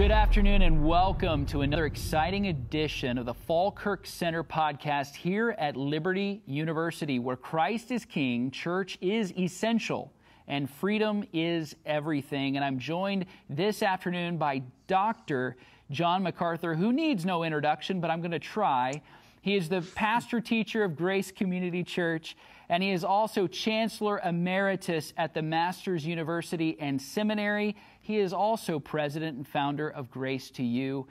Good afternoon and welcome to another exciting edition of the Falkirk Center podcast here at Liberty University, where Christ is King, church is essential, and freedom is everything. And I'm joined this afternoon by Dr. John MacArthur, who needs no introduction, but I'm going to try. He is the pastor teacher of Grace Community Church, and he is also Chancellor Emeritus at the Masters University and Seminary. He is also president and founder of Grace to You.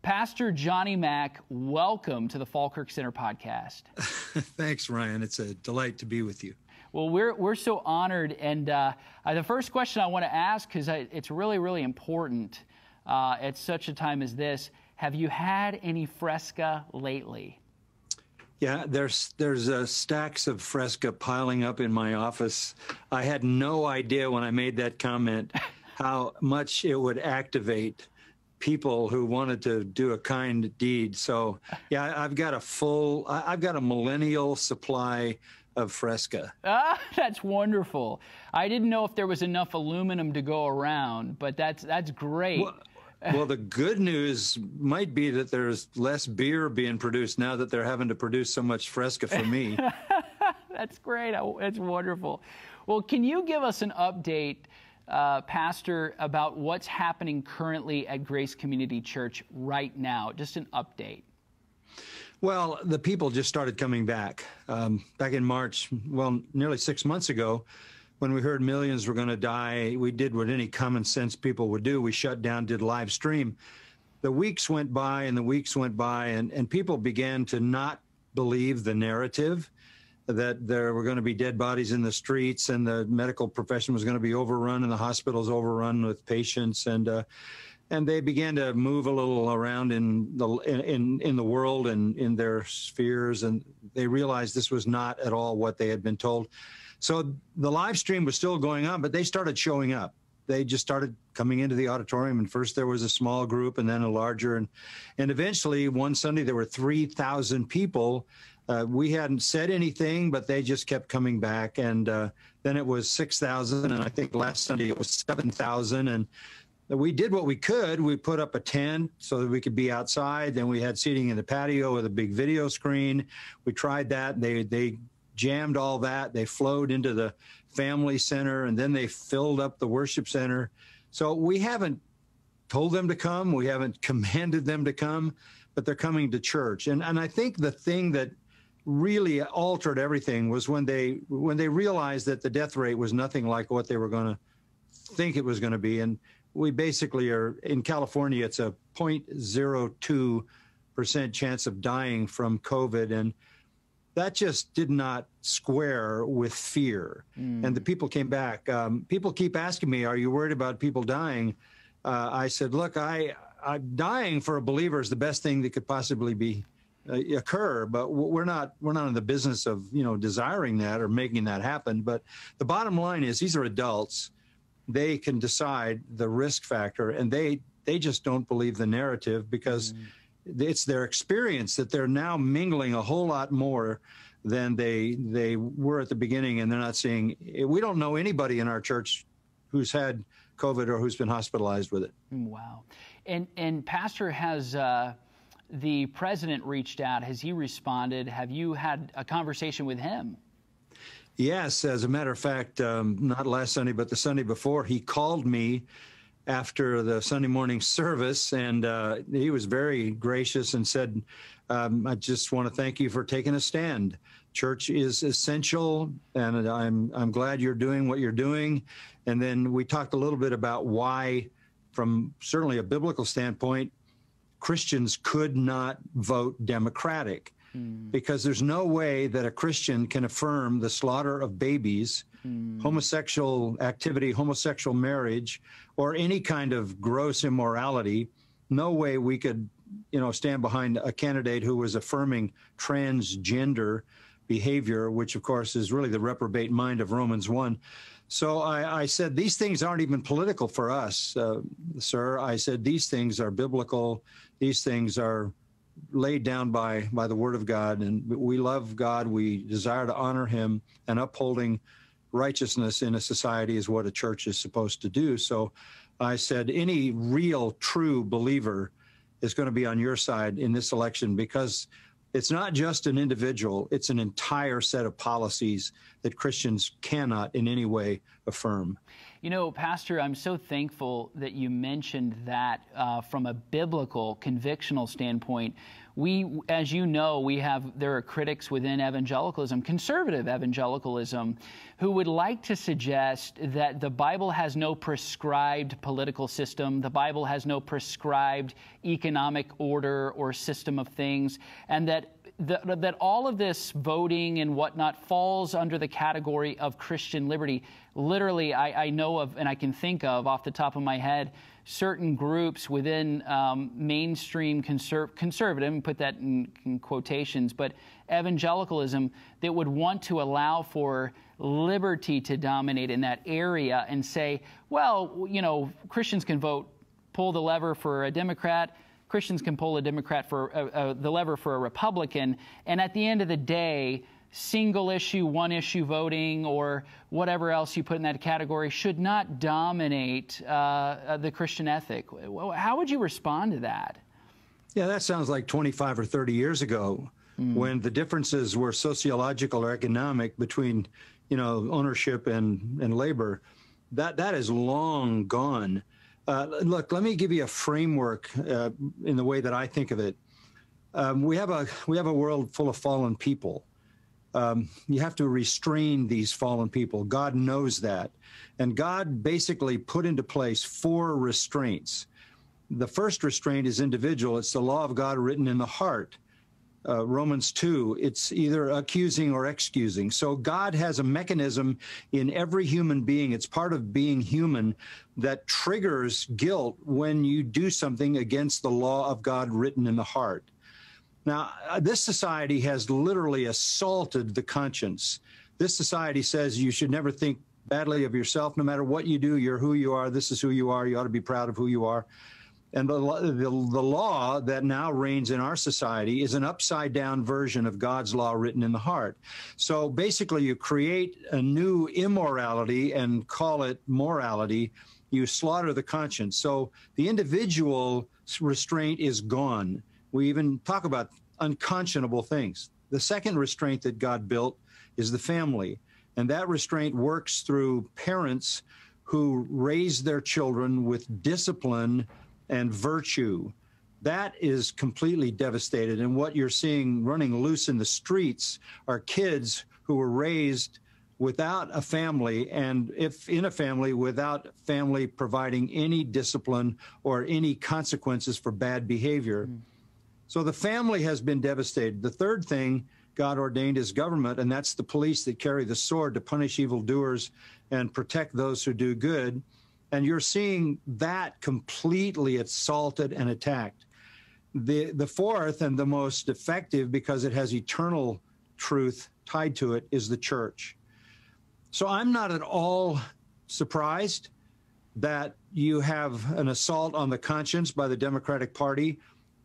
Pastor Johnny Mac, welcome to the Falkirk Center podcast. Thanks, Ryan. It's a delight to be with you. Well, we're, we're so honored. And uh, the first question I want to ask, because it's really, really important uh, at such a time as this have you had any fresca lately? Yeah, there's there's uh, stacks of Fresca piling up in my office. I had no idea when I made that comment how much it would activate people who wanted to do a kind deed. So, yeah, I've got a full, I've got a millennial supply of Fresca. Ah, that's wonderful. I didn't know if there was enough aluminum to go around, but that's that's great. Well, well, the good news might be that there's less beer being produced now that they're having to produce so much Fresca for me. That's great. That's wonderful. Well, can you give us an update, uh, Pastor, about what's happening currently at Grace Community Church right now? Just an update. Well, the people just started coming back. Um, back in March, well, nearly six months ago, when we heard millions were going to die, we did what any common sense people would do. We shut down, did live stream. The weeks went by and the weeks went by, and, and people began to not believe the narrative that there were going to be dead bodies in the streets and the medical profession was going to be overrun and the hospitals overrun with patients and uh, and they began to move a little around in the in in the world and in their spheres and they realized this was not at all what they had been told so the live stream was still going on, but they started showing up. They just started coming into the auditorium, and first there was a small group, and then a larger, and and eventually one Sunday there were three thousand people. Uh, we hadn't said anything, but they just kept coming back, and uh, then it was six thousand, and I think last Sunday it was seven thousand, and we did what we could. We put up a tent so that we could be outside. Then we had seating in the patio with a big video screen. We tried that. They they jammed all that. They flowed into the family center and then they filled up the worship center. So we haven't told them to come. We haven't commanded them to come, but they're coming to church. And, and I think the thing that really altered everything was when they when they realized that the death rate was nothing like what they were going to think it was going to be and we basically are in California it's a 0.02 percent chance of dying from covid and that just did not square with fear. Mm. And the people came back. Um, people keep asking me, "Are you worried about people dying?" Uh, I said, "Look, I, I dying for a believer is the best thing that could possibly be uh, occur, but we're not we're not in the business of you know desiring that or making that happen. But the bottom line is, these are adults. They can decide the risk factor, and they they just don't believe the narrative because." Mm it's their experience that they're now mingling a whole lot more than they they were at the beginning, and they're not seeing. We don't know anybody in our church who's had COVID or who's been hospitalized with it. Wow, and and Pastor has. Uh, the president reached out. Has he responded? Have you had a conversation with him? Yes, as a matter of fact, um, not last Sunday, but the Sunday before, he called me after the Sunday morning service, and uh, he was very gracious and said, um, "I just want to thank you for taking a stand. Church is essential, and I'm I'm glad you're doing what you're doing." And then we talked a little bit about why, from certainly a biblical standpoint, Christians could not vote Democratic. Hmm. Because there's no way that a Christian can affirm the slaughter of babies mm. homosexual activity, homosexual marriage, or any kind of gross immorality, no way we could, you know, stand behind a candidate who was affirming transgender behavior, which of course is really the reprobate mind of Romans 1. So I, I said, these things aren't even political for us, uh, sir. I said, these things are biblical. These things are laid down by, by the word of God. And we love God. We desire to honor him and upholding righteousness in a society is what a church is supposed to do. So I said, any real, true believer is going to be on your side in this election because it's not just an individual, it's an entire set of policies that Christians cannot in any way affirm. You know, Pastor, I'm so thankful that you mentioned that uh, from a biblical, convictional standpoint. We, as you know, we have, there are critics within evangelicalism, conservative evangelicalism, who would like to suggest that the Bible has no prescribed political system, the Bible has no prescribed economic order or system of things, and that that, that all of this voting and whatnot falls under the category of Christian liberty. Literally, I, I, know of, and I can think of off the top of my head, certain groups within um, mainstream conser- conservative, put that in, in quotations, but evangelicalism that would want to allow for liberty to dominate in that area and say, well, you know, Christians can vote, pull the lever for a Democrat Christians can pull a Democrat for uh, uh, the lever for a Republican, and at the end of the day, single issue, one issue voting, or whatever else you put in that category should not dominate uh, uh the Christian ethic. How would you respond to that? Yeah, that sounds like 25 or 30 years ago mm. when the differences were sociological or economic between, you know, ownership and, and labor. That, that is long gone. Uh, look, let me give you a framework uh, in the way that I think of it. Um, we have a we have a world full of fallen people. Um, you have to restrain these fallen people. God knows that, and God basically put into place four restraints. The first restraint is individual. It's the law of God written in the heart uh, Romans 2, it's either accusing or excusing. So God has a mechanism in every human being, it's part of being human, that triggers guilt when you do something against the law of God written in the heart. Now, uh, this society has literally assaulted the conscience. This society says you should never think badly of yourself. No matter what you do, you're who you are. This is who you are. You ought to be proud of who you are. And the, the, the, law that now reigns in our society is an upside down version of God's law written in the heart. So basically, you create a new immorality and call it morality. You slaughter the conscience. So the individual restraint is gone. We even talk about unconscionable things. The second restraint that God built is the family. And that restraint works through parents who raise their children with discipline and virtue. That is completely devastated. And what you're seeing running loose in the streets are kids who were raised without a family, and if in a family, without family providing any discipline or any consequences for bad behavior. Mm. So the family has been devastated. The third thing God ordained is government, and that's the police that carry the sword to punish evildoers and protect those who do good. And you're seeing that completely assaulted and attacked. The, the fourth and the most effective, because it has eternal truth tied to it, is the church. So I'm not at all surprised that you have an assault on the conscience by the Democratic Party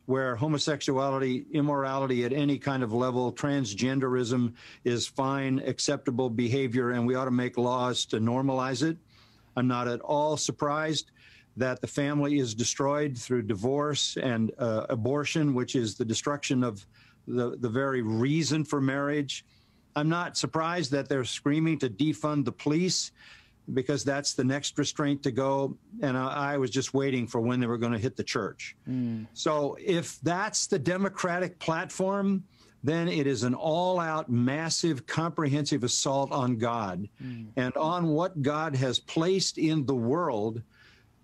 where homosexuality, immorality at any kind of level, transgenderism is fine, acceptable behavior, and we ought to make laws to normalize it. I'm not at all surprised that the family is destroyed through divorce and uh, abortion, which is the destruction of the, the very reason for marriage. I'm not surprised that they're screaming to defund the police because that's the next restraint to go. And I, I was just waiting for when they were going to hit the church. Mm. So if that's the Democratic platform, then it is an all out, massive, comprehensive assault on God mm. and on what God has placed in the world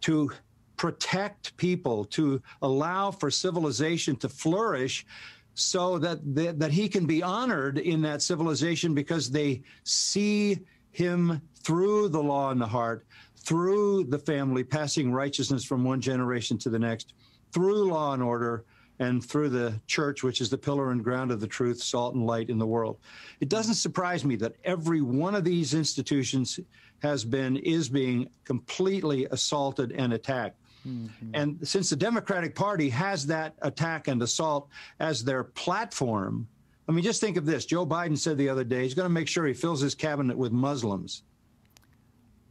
to protect people, to allow for civilization to flourish so that, that, that he can be honored in that civilization because they see him through the law in the heart, through the family, passing righteousness from one generation to the next, through law and order, and through the church, which is the pillar and ground of the truth, salt and light in the world. It doesn't surprise me that every one of these institutions has been, is being completely assaulted and attacked. Mm-hmm. And since the Democratic Party has that attack and assault as their platform, I mean, just think of this. Joe Biden said the other day he's going to make sure he fills his cabinet with Muslims.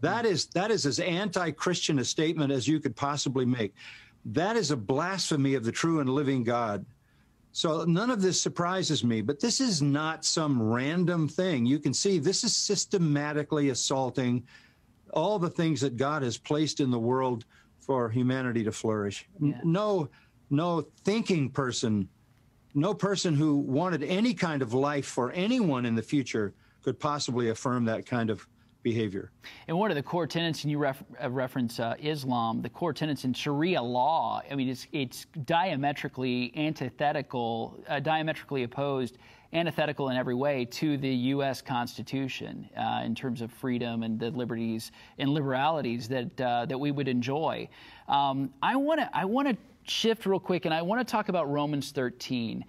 That is that is as anti-Christian a statement as you could possibly make. That is a blasphemy of the true and living God. So none of this surprises me, but this is not some random thing. You can see this is systematically assaulting all the things that God has placed in the world for humanity to flourish. Yeah. No no thinking person, no person who wanted any kind of life for anyone in the future could possibly affirm that kind of behavior. And one of the core tenets, and you ref, uh, reference uh, Islam, the core tenets in Sharia law, I mean, it's, it's diametrically antithetical, uh, diametrically opposed, antithetical in every way to the U.S. Constitution uh, in terms of freedom and the liberties and liberalities that, uh, that we would enjoy. Um, I want to I wanna shift real quick, and I want to talk about Romans 13.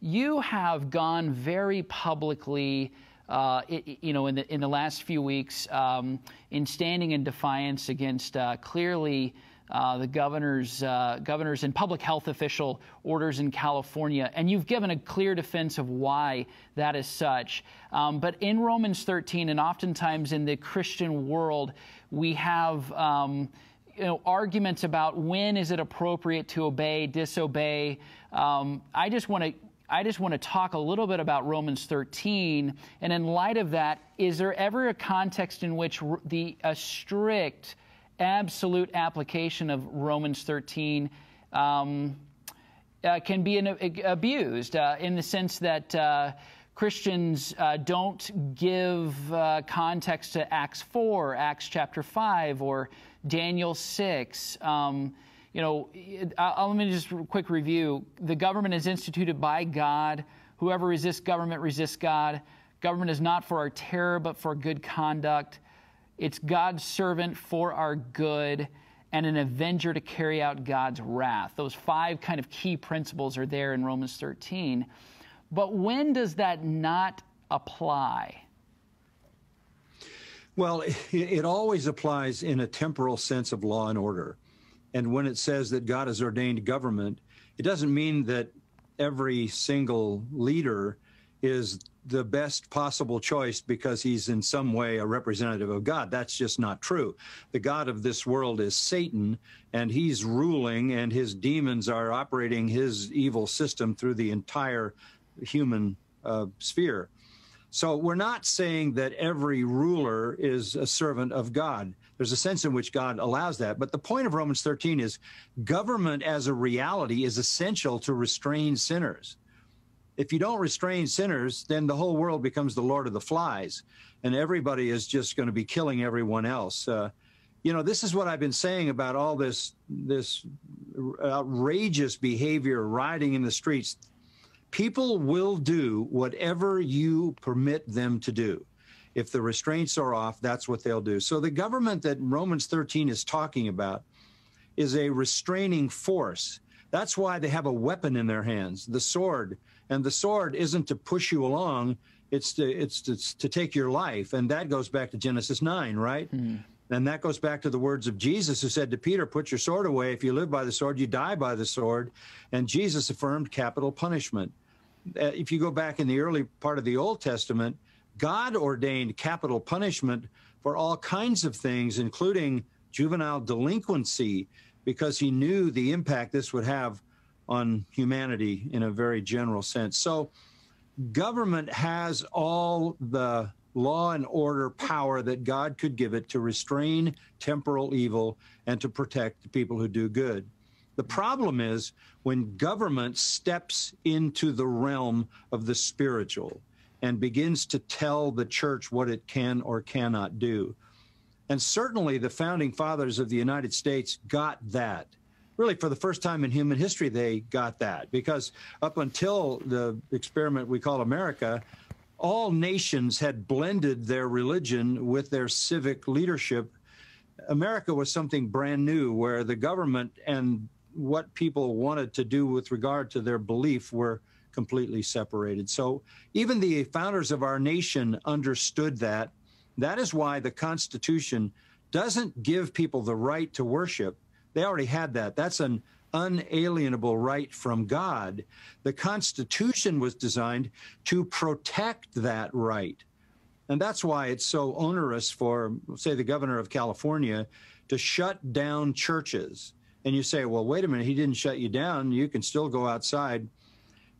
You have gone very publicly uh, it, you know, in the in the last few weeks, um, in standing in defiance against uh, clearly uh, the governor's uh, governors and public health official orders in California, and you've given a clear defense of why that is such. Um, but in Romans 13, and oftentimes in the Christian world, we have. Um, you know, arguments about when is it appropriate to obey, disobey. Um, I just want to I just want to talk a little bit about Romans 13. And in light of that, is there ever a context in which the a strict, absolute application of Romans 13 um, uh, can be an, uh, abused uh, in the sense that uh, Christians uh, don't give uh, context to Acts 4, Acts chapter 5, or Daniel 6? Um, you know, I'll, let me just quick review. The government is instituted by God. Whoever resists government resists God. Government is not for our terror, but for good conduct. It's God's servant for our good and an avenger to carry out God's wrath. Those five kind of key principles are there in Romans 13. But when does that not apply? Well, it always applies in a temporal sense of law and order. And when it says that God has ordained government, it doesn't mean that every single leader is the best possible choice because he's in some way a representative of God. That's just not true. The God of this world is Satan, and he's ruling, and his demons are operating his evil system through the entire human uh, sphere. So we're not saying that every ruler is a servant of God. There's a sense in which God allows that. But the point of Romans 13 is government as a reality is essential to restrain sinners. If you don't restrain sinners, then the whole world becomes the Lord of the Flies, and everybody is just going to be killing everyone else. Uh, you know, this is what I've been saying about all this this outrageous behavior riding in the streets. People will do whatever you permit them to do if the restraints are off, that's what they'll do. So the government that Romans 13 is talking about is a restraining force. That's why they have a weapon in their hands, the sword. And the sword isn't to push you along, it's to it's to, to take your life. And that goes back to Genesis 9, right? Mm. And that goes back to the words of Jesus who said to Peter, Put your sword away. If you live by the sword, you die by the sword. And Jesus affirmed capital punishment. Uh, if you go back in the early part of the Old Testament, God ordained capital punishment for all kinds of things, including juvenile delinquency, because he knew the impact this would have on humanity in a very general sense. So, government has all the law and order power that God could give it to restrain temporal evil and to protect the people who do good. The problem is when government steps into the realm of the spiritual and begins to tell the church what it can or cannot do. And certainly the founding fathers of the United States got that. Really, for the first time in human history, they got that because up until the experiment we call America, all nations had blended their religion with their civic leadership. America was something brand new where the government and what people wanted to do with regard to their belief were completely separated. So even the founders of our nation understood that. That is why the Constitution doesn't give people the right to worship. They already had that. That's an unalienable right from God. The Constitution was designed to protect that right. And that's why it's so onerous for, say, the governor of California to shut down churches. And you say, well, wait a minute, he didn't shut you down. You can still go outside.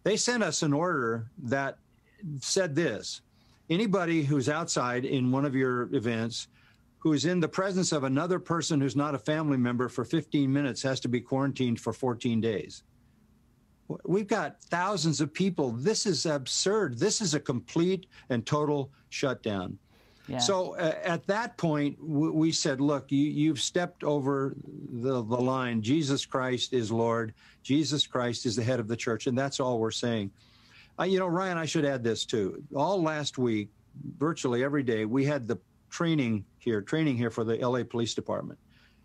They sent us an order that said this anybody who's outside in one of your events who is in the presence of another person who's not a family member for 15 minutes has to be quarantined for 14 days. We've got thousands of people. This is absurd. This is a complete and total shutdown. So uh, at that point, w- we said, look, you, have stepped over the, the line. Jesus Christ is Lord. Jesus Christ is the head of the church. And that's all we're saying. Uh, you know, Ryan, I should add this too. All last week, virtually every day, we had the training here, training here for the LA Police Department.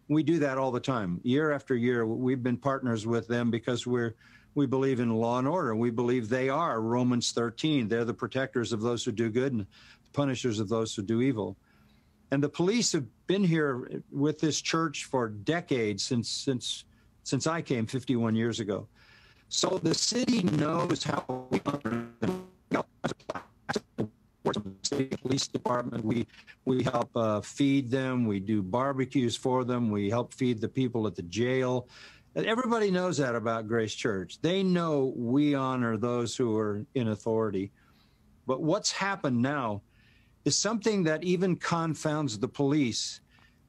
We do that all the time, year after year. We've been partners with them because we're we believe in law and order. We believe they are Romans 13. They're the protectors of those who do good and punishers of those who do evil. And the police have been here with this church for decades since since since I came 51 years ago. So the city knows how we Police Department, we we help uh, feed them. We do barbecues for them. We help feed the people at the jail. Everybody knows that about Grace Church. They know we honor those who are in authority. But what's happened now is something that even confounds the police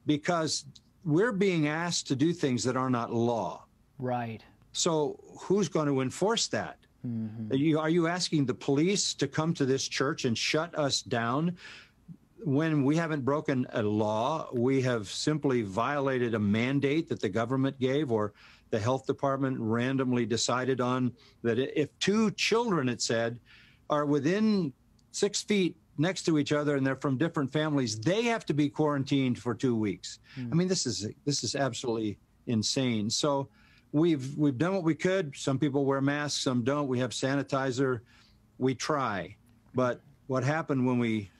because we're being asked to do things that are not law. Right. So who's going to enforce that? Mm-hmm. Are, you, are you asking the police to come to this church and shut us down when we haven't broken a law? We have simply violated a mandate that the government gave or the health department randomly decided on that if two children, it said, are within six feet next to each other and they're from different families, they have to be quarantined for two weeks. Mm. I mean, this is this is absolutely insane. So we've we've done what we could. Some people wear masks, some don't. We have sanitizer. We try, but what happened when we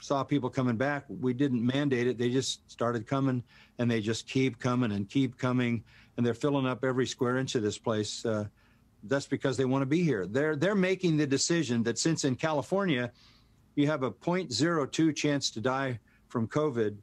saw people coming back? We didn't mandate it. They just started coming, and they just keep coming and keep coming, and they're filling up every square inch of this place. Uh, that's because they want to be here. They're they're making the decision that since in California, you have a 0.02 chance to die from COVID,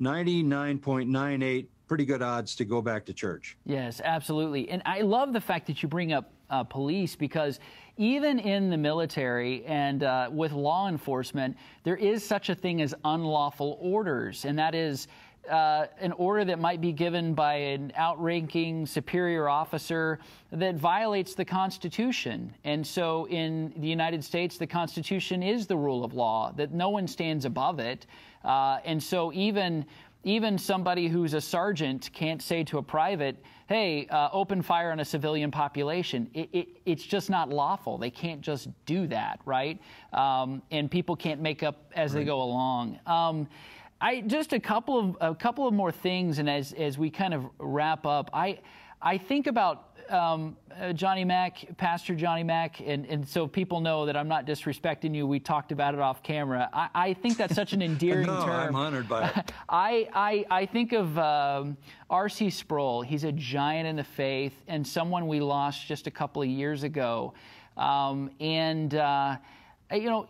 99.98 pretty good odds to go back to church. Yes, absolutely. And I love the fact that you bring up uh, police because even in the military and uh, with law enforcement, there is such a thing as unlawful orders, and that is. Uh, an order that might be given by an outranking superior officer that violates the Constitution. And so in the United States, the Constitution is the rule of law, that no one stands above it. Uh, and so even even somebody who's a sergeant can't say to a private, hey, uh, open fire on a civilian population. It, it, it's just not lawful. They can't just do that, right? Um, and people can't make up as right. they go along. Um, I just a couple of a couple of more things, and as as we kind of wrap up, I I think about um, uh, Johnny Mac, Pastor Johnny Mac, and, and so people know that I'm not disrespecting you. We talked about it off camera. I, I think that's such an endearing no, term. I'm honored by it. I, I, I think of um, R.C. Sproul. He's a giant in the faith and someone we lost just a couple of years ago. Um, and, uh, you know,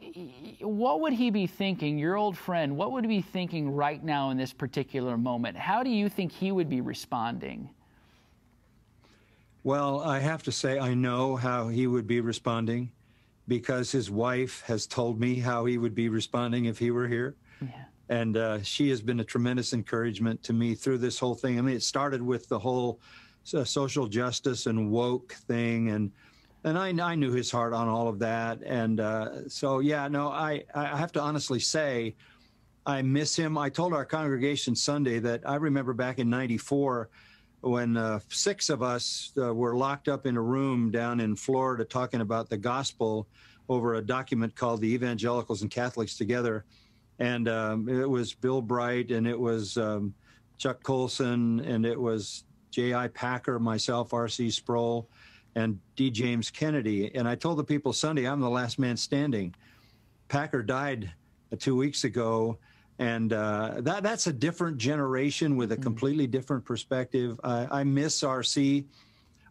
what would he be thinking, your old friend, what would he be thinking right now in this particular moment? How do you think he would be responding? Well, I have to say, I know how he would be responding because his wife has told me how he would be responding if he were here. Yeah. And uh, she has been a tremendous encouragement to me through this whole thing. I mean, it started with the whole uh, social justice and woke thing, and and I, I knew his heart on all of that. And uh, so, yeah, no, I, I have to honestly say, I miss him. I told our congregation Sunday that I remember back in '94 when uh, six of us uh, were locked up in a room down in Florida talking about the gospel over a document called the Evangelicals and Catholics Together. And um, it was Bill Bright and it was um, Chuck Colson and it was J.I. Packer, myself, R.C. Sproul, and D. James Kennedy. And I told the people Sunday, I'm the last man standing. Packer died uh, two weeks ago and uh, that that's a different generation with a mm-hmm. completely different perspective. I, I miss RC.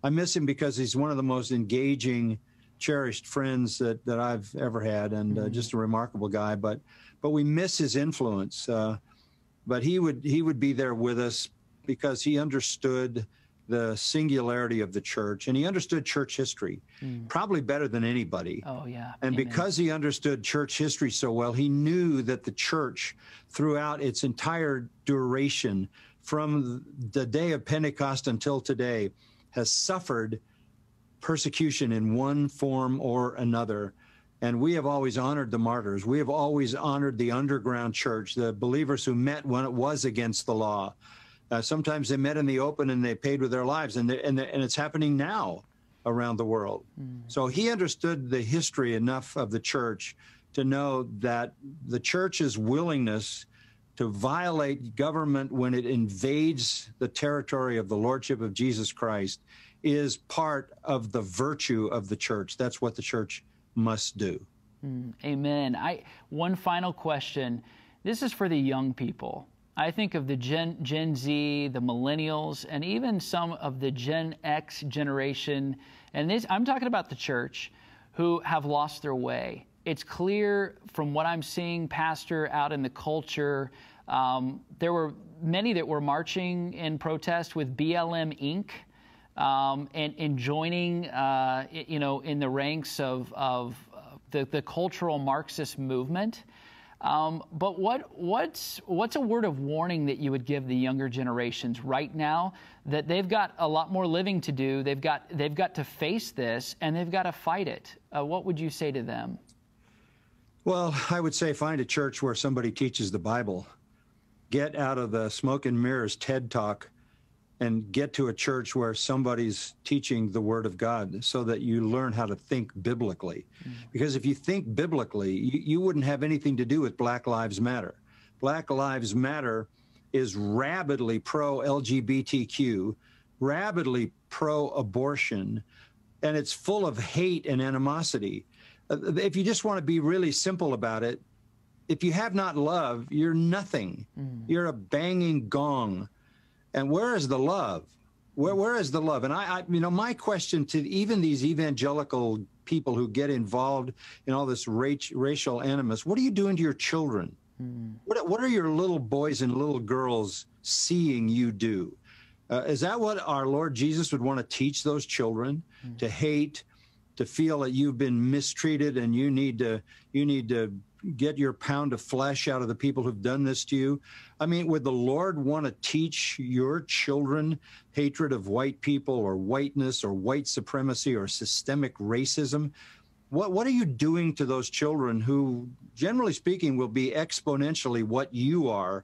I miss him because he's one of the most engaging cherished friends that, that I've ever had, and uh, just a remarkable guy. But but we miss his influence. Uh, but he would he would be there with us because he understood the singularity of the church and he understood church history mm. probably better than anybody. Oh yeah. And Amen. because he understood church history so well, he knew that the church throughout its entire duration from the day of Pentecost until today has suffered persecution in one form or another. And we have always honored the martyrs. We have always honored the underground church, the believers who met when it was against the law. Uh, sometimes they met in the open and they paid with their lives, and, and, and it's happening now around the world. Mm. So he understood the history enough of the church to know that the church's willingness to violate government when it invades the territory of the lordship of Jesus Christ is part of the virtue of the church. That's what the church must do. Mm, amen. I one final question. This is for the young people. I think of the Gen, Gen Z, the millennials, and even some of the Gen X generation. And this, I'm talking about the church who have lost their way. It's clear from what I'm seeing, Pastor, out in the culture. Um, there were many that were marching in protest with BLM Inc um, and, and joining, uh, you know, in the ranks of, of the, the cultural Marxist movement. Um, but what, what's, what's a word of warning that you would give the younger generations right now that they've got a lot more living to do, they've got, they've got to face this, and they've got to fight it? Uh, what would you say to them? Well, I would say find a church where somebody teaches the Bible. Get out of the smoke and mirrors TED talk and get to a church where somebody's teaching the word of God so that you learn how to think biblically. Mm-hmm. Because if you think biblically, you, you, wouldn't have anything to do with Black Lives Matter. Black Lives Matter is rabidly pro LGBTQ, rabidly pro abortion, and it's full of hate and animosity. Uh, if you just want to be really simple about it, if you have not love, you're nothing. Mm. You're a banging gong and where is the love? Where, where is the love? And I, I, you know, my question to even these evangelical people who get involved in all this racial animus, what are you doing to your children? Mm. What, what are your little boys and little girls seeing you do? Uh, is that what our Lord Jesus would want to teach those children mm. to hate, to feel that you've been mistreated and you need to you need to get your pound of flesh out of the people who've done this to you? I mean, would the Lord want to teach your children hatred of white people or whiteness or white supremacy or systemic racism? What, what are you doing to those children who, generally speaking, will be exponentially what you are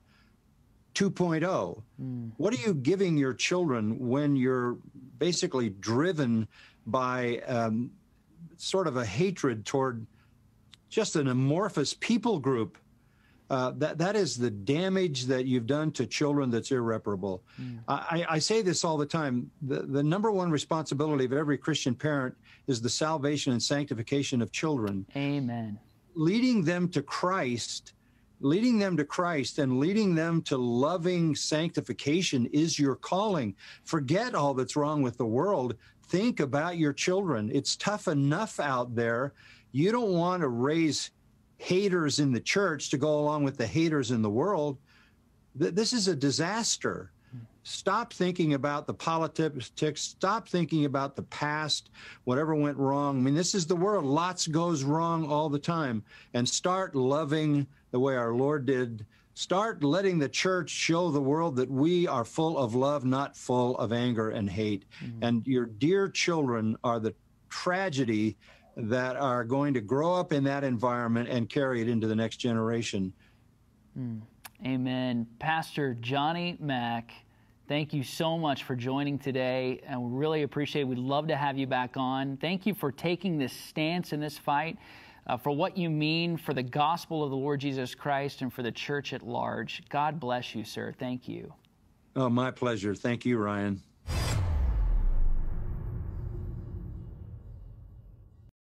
2.0? Mm. What are you giving your children when you're basically driven by um, sort of a hatred toward just an amorphous people group. Uh, that that is the damage that you've done to children that's irreparable. Mm. I, I, say this all the time. The, the number one responsibility of every Christian parent is the salvation and sanctification of children. Amen. Leading them to Christ, leading them to Christ, and leading them to loving sanctification is your calling. Forget all that's wrong with the world. Think about your children. It's tough enough out there you don't want to raise haters in the church to go along with the haters in the world. This is a disaster. Stop thinking about the politics. Stop thinking about the past, whatever went wrong. I mean, this is the world. Lots goes wrong all the time. And start loving the way our Lord did. Start letting the church show the world that we are full of love, not full of anger and hate. Mm-hmm. And your dear children are the tragedy that are going to grow up in that environment and carry it into the next generation. Mm. Amen. Pastor Johnny Mac, thank you so much for joining today, and we really appreciate it. We'd love to have you back on. Thank you for taking this stance in this fight, uh, for what you mean for the gospel of the Lord Jesus Christ and for the church at large. God bless you, sir. Thank you. Oh, my pleasure. Thank you, Ryan.